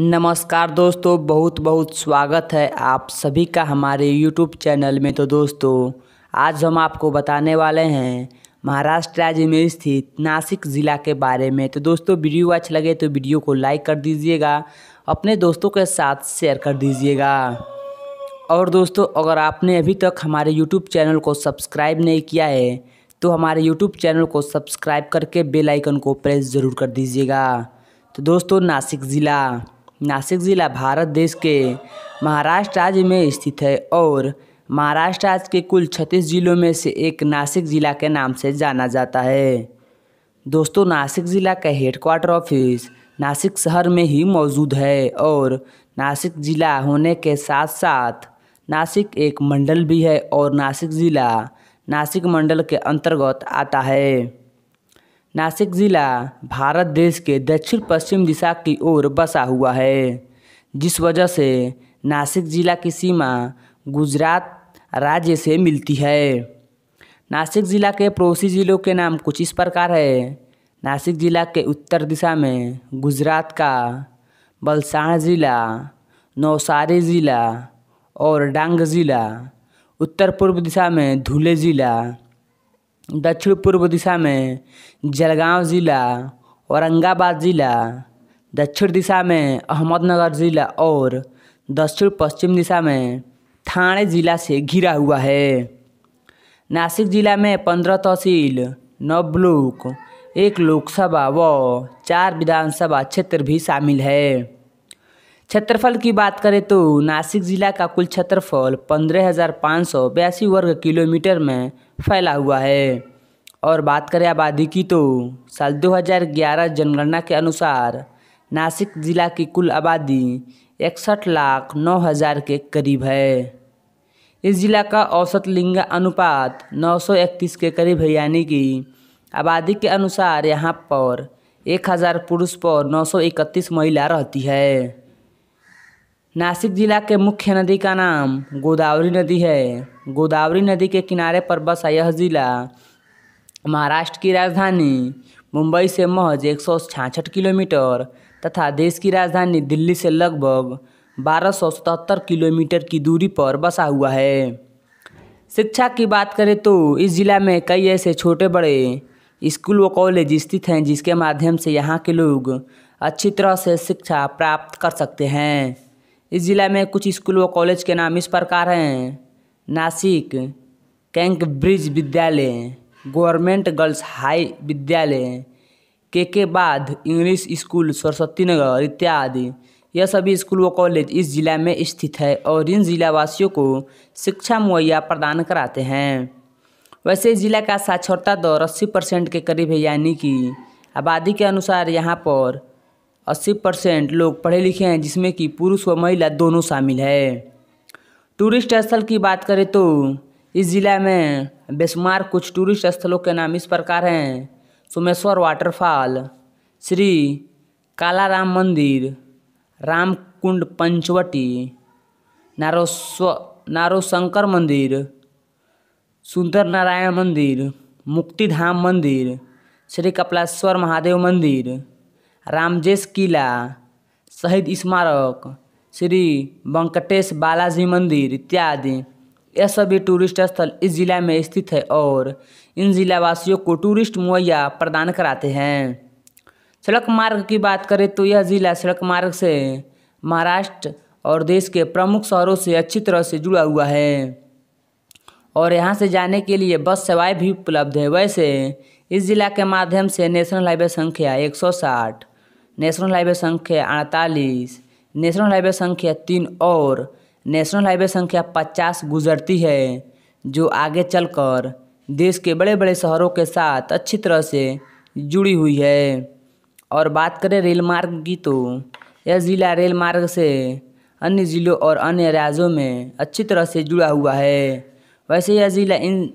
नमस्कार दोस्तों बहुत बहुत स्वागत है आप सभी का हमारे यूट्यूब चैनल में। तो दोस्तों, आज हम आपको बताने वाले हैं महाराष्ट्र राज्य में स्थित नासिक ज़िला के बारे में। तो दोस्तों, वीडियो अच्छा लगे तो वीडियो को लाइक कर दीजिएगा, अपने दोस्तों के साथ शेयर कर दीजिएगा। और दोस्तों, अगर आपने अभी तक हमारे यूट्यूब चैनल को सब्सक्राइब नहीं किया है तो हमारे यूट्यूब चैनल को सब्सक्राइब करके बेल आइकन को प्रेस ज़रूर कर दीजिएगा। तो दोस्तों, नासिक ज़िला। नासिक ज़िला भारत देश के महाराष्ट्र राज्य में स्थित है और महाराष्ट्र राज्य के कुल छत्तीस ज़िलों में से एक नासिक ज़िला के नाम से जाना जाता है। दोस्तों, नासिक ज़िला का हेडक्वार्टर ऑफ़िस नासिक शहर में ही मौजूद है और नासिक ज़िला होने के साथ साथ नासिक एक मंडल भी है और नासिक ज़िला नासिक मंडल के अंतर्गत आता है। नासिक ज़िला भारत देश के दक्षिण पश्चिम दिशा की ओर बसा हुआ है, जिस वजह से नासिक ज़िला की सीमा गुजरात राज्य से मिलती है। नासिक ज़िला के पड़ोसी ज़िलों के नाम कुछ इस प्रकार है। नासिक ज़िला के उत्तर दिशा में गुजरात का बलसाड़ ज़िला, नौसारी ज़िला और डांग ज़िला, उत्तर पूर्व दिशा में धुले ज़िला दक्षिण पूर्व दिशा में जलगांव ज़िला, औरंगाबाद ज़िला, दक्षिण दिशा में अहमदनगर ज़िला और दक्षिण पश्चिम दिशा में थाने ज़िला से घिरा हुआ है। नासिक ज़िला में पंद्रह तहसील, नौ ब्लॉक, एक लोकसभा व चार विधानसभा क्षेत्र भी शामिल है। क्षेत्रफल की बात करें तो नासिक ज़िला का कुल क्षेत्रफल पंद्रह हज़ार पाँच सौ बयासी वर्ग किलोमीटर में फैला हुआ है। और बात करें आबादी की तो साल 2011 जनगणना के अनुसार नासिक ज़िला की कुल आबादी इकसठ लाख नौ हज़ार के करीब है। इस ज़िला का औसत लिंग अनुपात 931 के करीब है, यानी कि आबादी के अनुसार यहाँ पर 1000 पुरुष पर 931 महिला रहती है। नासिक जिला के मुख्य नदी का नाम गोदावरी नदी है। गोदावरी नदी के किनारे पर बसा यह ज़िला महाराष्ट्र की राजधानी मुंबई से महज एक किलोमीटर तथा देश की राजधानी दिल्ली से लगभग बारह किलोमीटर की दूरी पर बसा हुआ है। शिक्षा की बात करें तो इस ज़िला में कई ऐसे छोटे बड़े स्कूल व कॉलेज स्थित हैं जिसके माध्यम से यहाँ के लोग अच्छी तरह से शिक्षा प्राप्त कर सकते हैं। इस ज़िला में कुछ स्कूल व कॉलेज के नाम इस प्रकार हैं। नासिक कैंक ब्रिज विद्यालय, गवर्नमेंट गर्ल्स हाई विद्यालय के के बाद इंग्लिश स्कूल, सरस्वती नगर इत्यादि। यह सभी स्कूल व कॉलेज इस ज़िला में स्थित है और इन ज़िला वासियों को शिक्षा मुहैया प्रदान कराते हैं। वैसे ज़िला का साक्षरता दर अस्सी परसेंट के करीब है, यानी कि आबादी के अनुसार यहाँ पर अस्सी परसेंट लोग पढ़े लिखे हैं, जिसमें कि पुरुष व महिला दोनों शामिल है। टूरिस्ट स्थल की बात करें तो इस ज़िला में बेशुमार कुछ टूरिस्ट स्थलों के नाम इस प्रकार हैं। सोमेश्वर वाटरफॉल, श्री कालाराम मंदिर, रामकुंड पंचवटी, नारोस्व, नारोशंकर मंदिर सुंदर नारायण मंदिर, मुक्तिधाम मंदिर, श्री कपिलेश्वर महादेव मंदिर रामजेश किला शहीद स्मारक, श्री वेंकटेश बालाजी मंदिर इत्यादि। यह सभी टूरिस्ट स्थल इस ज़िला में स्थित है और इन ज़िला वासियों को टूरिस्ट मुहैया प्रदान कराते हैं। सड़क मार्ग की बात करें तो यह ज़िला सड़क मार्ग से महाराष्ट्र और देश के प्रमुख शहरों से अच्छी तरह से जुड़ा हुआ है। और यहाँ से जाने के लिए बस सेवाएँ भी उपलब्ध है। वैसे इस ज़िला के माध्यम से नेशनल हाईवे संख्या 160 नेशनल हाईवे संख्या अड़तालीस, नेशनल हाईवे संख्या तीन और नेशनल हाईवे संख्या पचास गुजरती है, जो आगे चलकर देश के बड़े बड़े शहरों के साथ अच्छी तरह से जुड़ी हुई है। और बात करें रेल मार्ग की तो यह ज़िला रेल मार्ग से अन्य ज़िलों और अन्य राज्यों में अच्छी तरह से जुड़ा हुआ है। वैसे यह ज़िला इन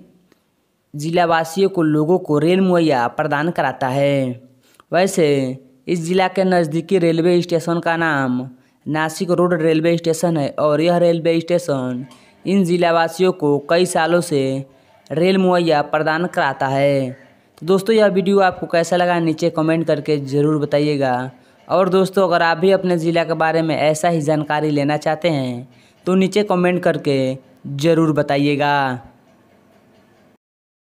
ज़िलावासियों को लोगों को रेल मुहैया प्रदान कराता है। वैसे इस ज़िला के नज़दीकी रेलवे स्टेशन का नाम नासिक रोड रेलवे स्टेशन है और यह रेलवे स्टेशन इन ज़िलावासियों को कई सालों से रेल मुहैया प्रदान कराता है। तो दोस्तों, यह वीडियो आपको कैसा लगा नीचे कमेंट करके ज़रूर बताइएगा। और दोस्तों, अगर आप भी अपने ज़िला के बारे में ऐसा ही जानकारी लेना चाहते हैं तो नीचे कमेंट करके ज़रूर बताइएगा।